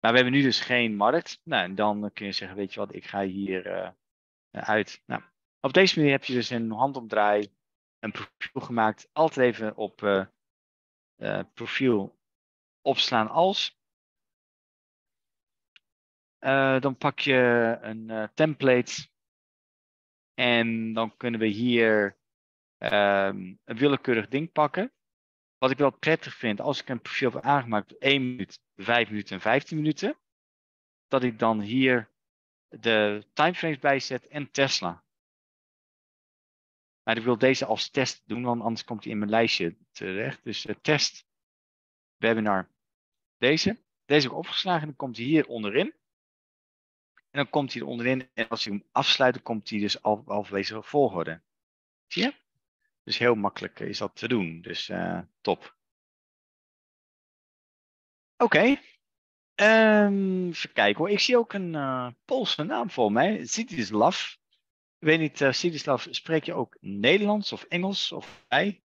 Maar we hebben nu dus geen markt. Nou, en dan kun je zeggen, weet je wat, ik ga hier uh, uit. Nou, op deze manier heb je dus een handomdraai een profiel gemaakt. Altijd even op uh, uh, profiel opslaan als. dan pak je een template. En dan kunnen we hier um, een willekeurig ding pakken. Wat ik wel prettig vind, als ik een profiel heb aangemaakt op 1 minuut, 5 minuten en 15 minuten, dat ik dan hier de timeframes bijzet en Tesla. Maar ik wil deze als test doen, want anders komt hij in mijn lijstje terecht. Dus uh, test webinar. Deze. Deze heb ik opgeslagen en dan komt hij hier onderin. En dan komt hij er onderin en als ik hem afsluit, dan komt hij dus al, halverwege volgorde. Zie je? Dus heel makkelijk is dat te doen. Dus uh, top. Oké. Okay. Um, even kijken hoor. Ik zie ook een uh, Poolse naam voor mij. Zitislav. Ik weet niet, uh, Zitislav, spreek je ook Nederlands of Engels of? Nee,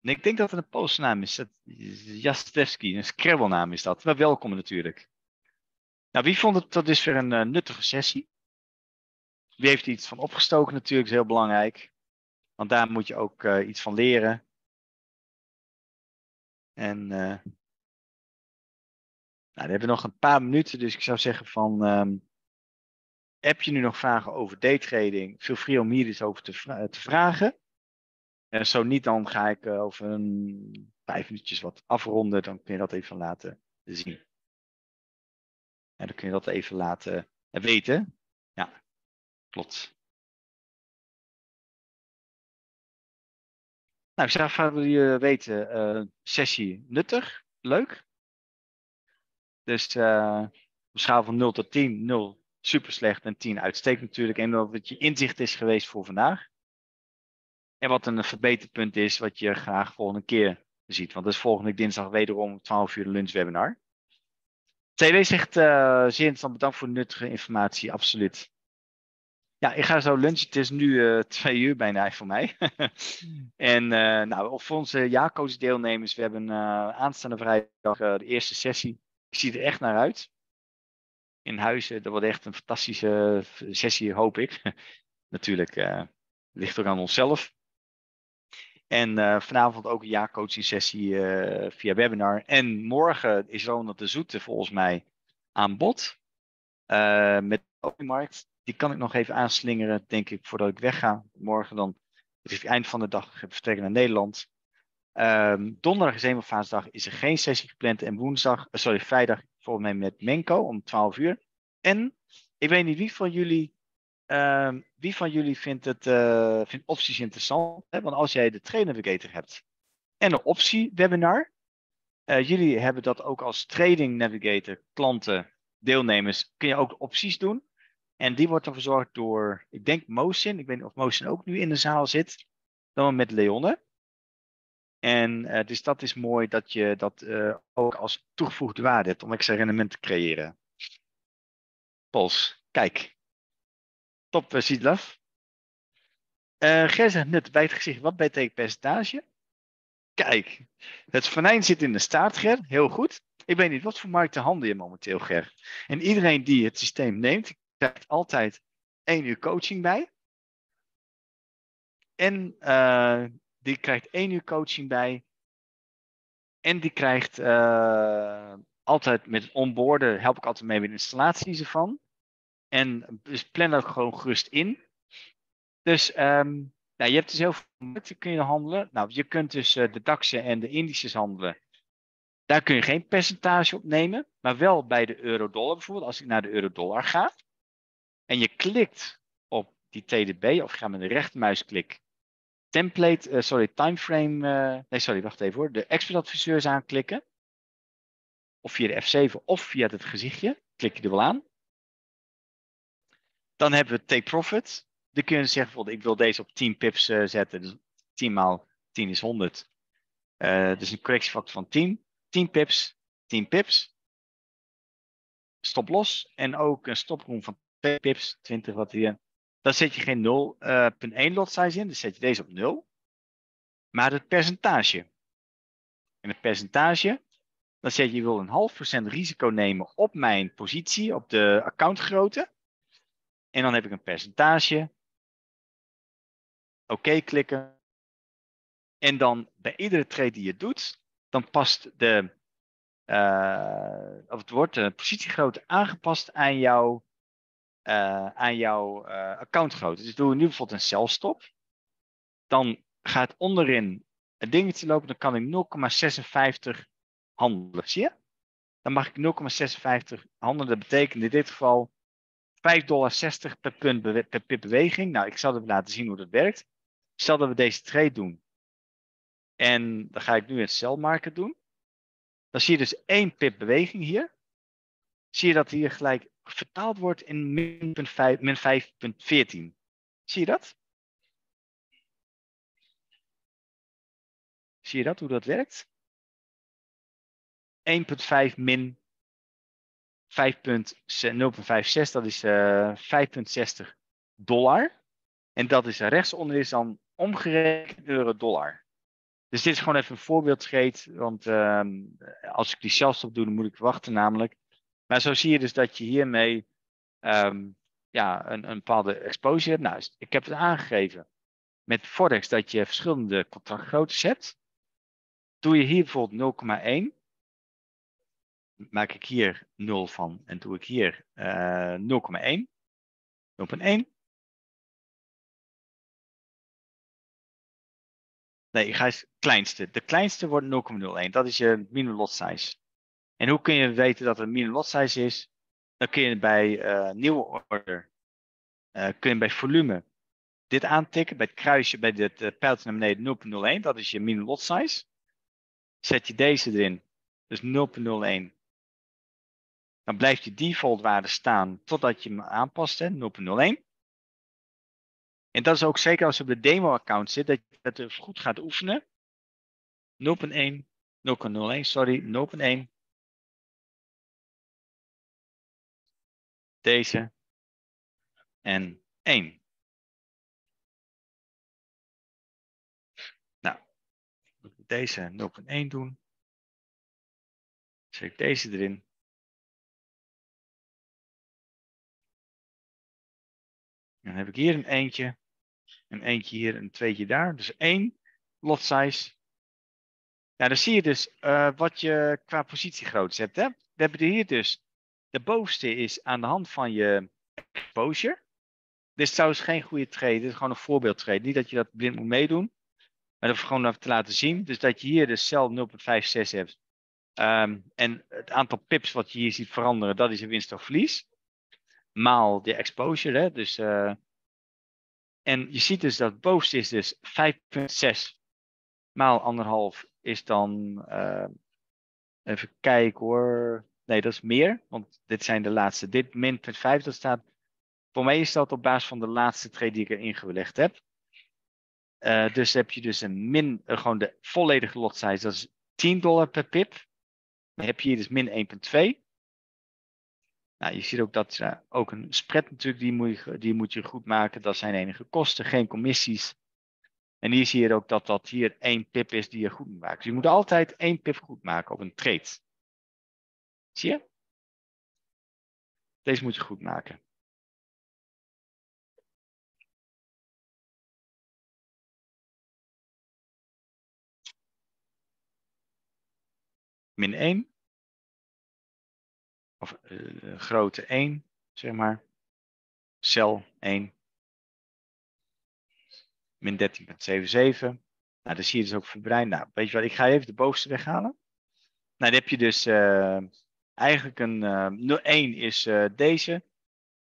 ik denk dat het een Poolse naam is. Jastewski, een Scrabble-naam is dat. Maar welkom natuurlijk. Nou, wie vond het tot dusver een nuttige sessie? Wie heeft iets van opgestoken natuurlijk, is heel belangrijk. Want daar moet je ook uh, iets van leren. En uh, nou, dan hebben we nog een paar minuten, dus ik zou zeggen van, um, heb je nu nog vragen over daytrading? Feel free om hier eens over te, te vragen. En zo niet, dan ga ik uh, over een vijf minuutjes wat afronden. Dan kun je dat even laten zien. En dan kun je dat even laten weten. Ja, klopt. Nou, ik zou graag willen weten, uh, sessie nuttig, leuk. Dus uh, op schaal van 0 tot 10, 0 super slecht en 10 uitstekend natuurlijk. En wat je inzicht is geweest voor vandaag. En wat een verbeterpunt is wat je graag volgende keer ziet. Want dat is volgende dinsdag wederom 12 uur lunchwebinar. TW zegt uh, interessant, bedankt voor de nuttige informatie, absoluut. Ja, ik ga zo lunchen. Het is nu uh, twee uur bijna voor mij. en uh, nou, voor onze jaarcoach deelnemers, we hebben uh, aanstaande vrijdag de eerste sessie. Ik zie er echt naar uit. In huizen, dat wordt echt een fantastische sessie, hoop ik. Natuurlijk, ligt ook aan onszelf. En vanavond ook een jaarcoaching sessie via webinar. En morgen is Ronald de Zoete volgens mij aan bod. met de markt die kan ik nog even aanslingeren, denk ik, voordat ik wegga. Morgen dan, het eind van de dag, vertrekken naar Nederland. Um, donderdag is hemelvaartsdag, is er geen sessie gepland. En woensdag, uh, sorry, vrijdag volgens mij met Menko om 12 uur. En ik weet niet wie van jullie, uh, wie van jullie vindt, het, uh, vindt opties interessant. Hè? Want als jij de Trainer Navigator hebt en een optie webinar. Uh, jullie hebben dat ook als Trading Navigator klanten, deelnemers, kun je ook opties doen. En die wordt dan verzorgd door, ik denk Motion. Ik weet niet of Motion ook nu in de zaal zit. Dan met Leonne. En uh, dus dat is mooi dat je dat uh, ook als toegevoegde waarde hebt om extra rendement te creëren. Pols, kijk. Top, uh, Siedlaf. Uh, Ger zegt net bij het gezicht, wat betekent percentage? Kijk, het venijn zit in de staart, Ger. Heel goed. Ik weet niet, wat voor markten handel je momenteel, Ger? En iedereen die het systeem neemt, krijgt altijd één uur coaching bij. En uh, die krijgt één uur coaching bij. En die krijgt uh, altijd met het onboarden, help ik altijd mee met installaties ervan. En dus plan dat gewoon gerust in. Dus um, nou, je hebt dus heel veel markten kun je handelen. Nou, je kunt dus uh, de DAXen en de indices handelen. Daar kun je geen percentage op nemen, maar wel bij de euro-dollar bijvoorbeeld. Als ik naar de euro-dollar ga en je klikt op die TDB of ga met de rechtermuisklik template, uh, sorry, timeframe, uh, nee sorry, wacht even hoor, de expertadviseurs aanklikken. Of via de F7 of via het gezichtje, klik je er wel aan. Dan hebben we take profit. Dan kun je zeggen bijvoorbeeld, ik wil deze op 10 pips uh, zetten. Dus 10 maal 10 is 100. Uh, dus een correctiefactor van 10. 10 pips, 10 pips. Stop los. En ook een stoproom van 2 pips, 20 wat hier. Dan zet je geen 0,1 uh, lot size in. Dan zet je deze op 0. Maar het percentage. En het percentage, dan zet je, je wil een half procent risico nemen op mijn positie, op de accountgrootte. En dan heb ik een percentage. Oké klikken. En dan bij iedere trade die je doet, dan past de, uh, of het wordt de positiegrootte aangepast aan jouw, uh, aan jouw uh, accountgrootte. Dus doe je nu bijvoorbeeld een celstop. Dan gaat onderin een dingetje lopen, dan kan ik 0,56 handelen. Zie je? Dan mag ik 0,56 handelen. Dat betekent in dit geval 5,60 dollar per punt per pip beweging. Nou, ik zal even laten zien hoe dat werkt. Stel dat we deze trade doen. En dan ga ik nu het cell market doen. Dan zie je dus één pip beweging hier. Zie je dat hier gelijk vertaald wordt in min 5.14. Zie je dat? Zie je dat, hoe dat werkt? 1.5 min 0,56, dat is uh, 5,60 dollar. En dat is rechtsonder is dan omgerekend euro-dollar. Dus dit is gewoon even een voorbeeldscheet, want uh, als ik die zelfstop doe, dan moet ik wachten namelijk. Maar zo zie je dus dat je hiermee um, ja, een, een bepaalde exposure hebt. Nou, ik heb het aangegeven met Forex dat je verschillende contractgroottes hebt. Doe je hier bijvoorbeeld 0,1 maak ik hier 0 van en doe ik hier uh, 0,1. 0,1. Nee, ik ga eens kleinste. De kleinste wordt 0,01. Dat is je minimum lot size. En hoe kun je weten dat het een minimum lot size is? Dan kun je bij uh, nieuwe order, uh, kun je bij volume dit aantikken. Bij het kruisje, bij dit uh, pijltje naar beneden 0,01. Dat is je minimum lot size. Zet je deze erin. Dus 0,01 dan blijft die default waarde staan totdat je hem aanpast, 0.01. En dat is ook zeker als je op de demo-account zit, dat je het goed gaat oefenen. 0.1, 0.01, sorry, 0.1. Deze en 1. Nou, deze 0.1 doen. Zet ik deze erin. Dan heb ik hier een eentje, een eentje hier, een tweetje daar. Dus één lot size. Ja, dan zie je dus uh, wat je qua positiegrootte hebt. Hè? We hebben hier dus, de bovenste is aan de hand van je exposure. Dit is trouwens geen goede trade, dit is gewoon een voorbeeld trade. Niet dat je dat blind moet meedoen, maar dat gewoon even te laten zien. Dus dat je hier dus cel 0.56 hebt. Um, en het aantal pips wat je hier ziet veranderen, dat is je winst of verlies maal de exposure. Hè? Dus, uh, en je ziet dus dat het bovenste is dus 5,6 maal anderhalf is dan, uh, even kijken hoor. Nee, dat is meer, want dit zijn de laatste. Dit min 0,5, dat staat, voor mij is dat op basis van de laatste trade die ik erin gelegd heb. Uh, dus heb je dus een min, uh, gewoon de volledige lot size, dat is 10 dollar per pip. Dan heb je hier dus min 1,2. Nou, je ziet ook dat uh, ook een spread natuurlijk, die moet, je, die moet je goed maken. Dat zijn enige kosten, geen commissies. En hier zie je ook dat dat hier één pip is die je goed moet maken. Dus je moet altijd één pip goed maken op een trade. Zie je? Deze moet je goed maken. Min 1. Of uh, grote 1, zeg maar. Cel 1. Min 13,77. Nou, dan zie je dus ook verbreid. Nou, weet je wat, ik ga even de bovenste weghalen. Nou, dan heb je dus uh, eigenlijk een uh, 1 is uh, deze.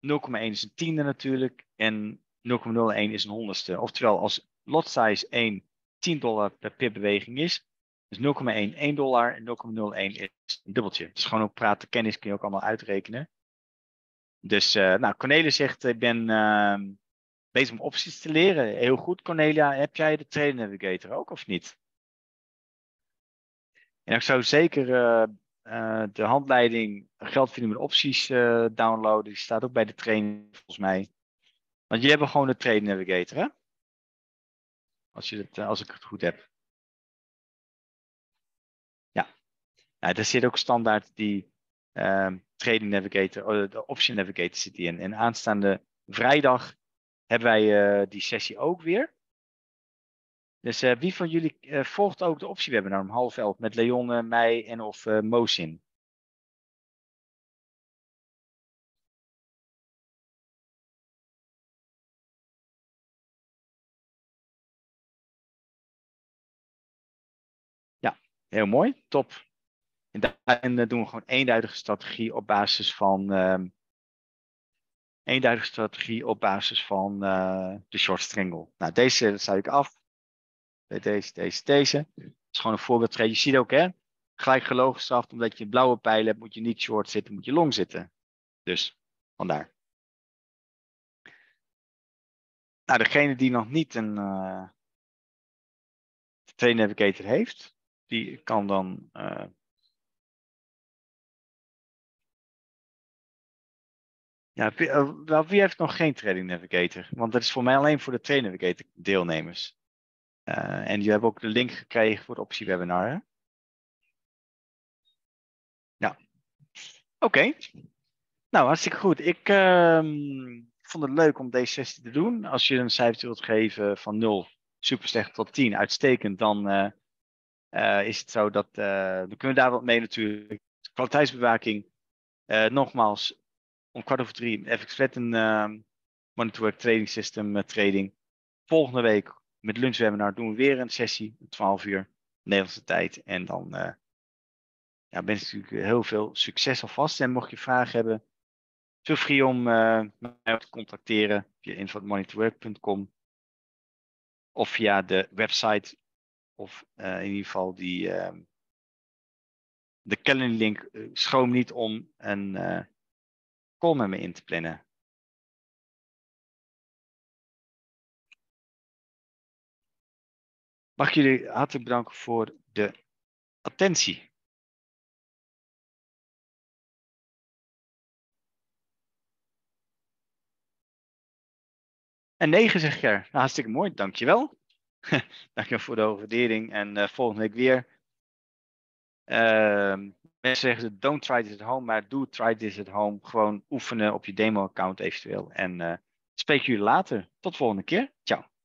0,1 is een tiende natuurlijk. En 0,01 is een honderdste. Oftewel, als lot size 1 10 dollar per pip beweging is, dus 0,1 1 dollar en 0,01 is een dubbeltje. Dus gewoon ook praten kennis kun je ook allemaal uitrekenen. Dus uh, nou, Cornelis zegt, ik ben uh, bezig om opties te leren. Heel goed, Cornelia. Heb jij de Trader Navigator ook of niet? En ik zou zeker uh, de handleiding geld verdienen met opties uh, downloaden. Die staat ook bij de training volgens mij. Want je hebt gewoon de Trader Navigator, hè? Als, je het, als ik het goed heb. Nou, daar zit ook standaard die uh, Trading Navigator, oh, de Option Navigator zit die in. En aanstaande vrijdag hebben wij die sessie ook weer. Dus uh, wie van jullie uh, volgt ook de optiewebinar om half elf met Leon, mij en of Mosin? Ja, heel mooi, top. En daarin doen we gewoon eenduidige strategie op basis van. Uh, eenduidige strategie op basis van uh, de short strangle. Nou, deze sluit ik af. Deze, deze, deze. Het is gewoon een voorbeeld. Je ziet ook, hè? Gelijk gelogen omdat je blauwe pijlen hebt, moet je niet short zitten, moet je long zitten. Dus, vandaar. Nou, degene die nog niet een uh, Navigator heeft, die kan dan uh, Ja, wie, uh, wie, heeft nog geen Trading Navigator? Want dat is voor mij alleen voor de Trading Navigator deelnemers. Uh, en je hebt ook de link gekregen voor het optiewebinar. Hè? Ja. Oké. Okay. Nou, hartstikke goed. Ik uh, vond het leuk om deze sessie te doen. Als je een cijfer wilt geven van 0, super slecht, tot 10, uitstekend, dan uh, is het zo dat dan kunnen we daar wat mee natuurlijk. Kwaliteitsbewaking. nogmaals, om kwart over drie FX Flat een uh, Monitor Trading System trading. Volgende week met lunchwebinar doen we weer een sessie, 12 uur Nederlandse tijd. En dan uh, ja, wens ik natuurlijk heel veel succes alvast. En mocht je vragen hebben, feel free om uh, mij te contacteren via info.moneytowork.com of via de website of in ieder geval die ehm, de calendar link. schroom niet om een call met me in te plannen. Mag ik jullie hartelijk bedanken voor de attentie. En 9 zeg ik er. Nou, hartstikke mooi, dankjewel. dankjewel voor de overwaardering en uh, volgende week weer. Uh, Mensen zeggen don't try this at home, maar do try this at home. Gewoon oefenen op je demo-account eventueel. En uh, spreek jullie later. Tot de volgende keer. Ciao.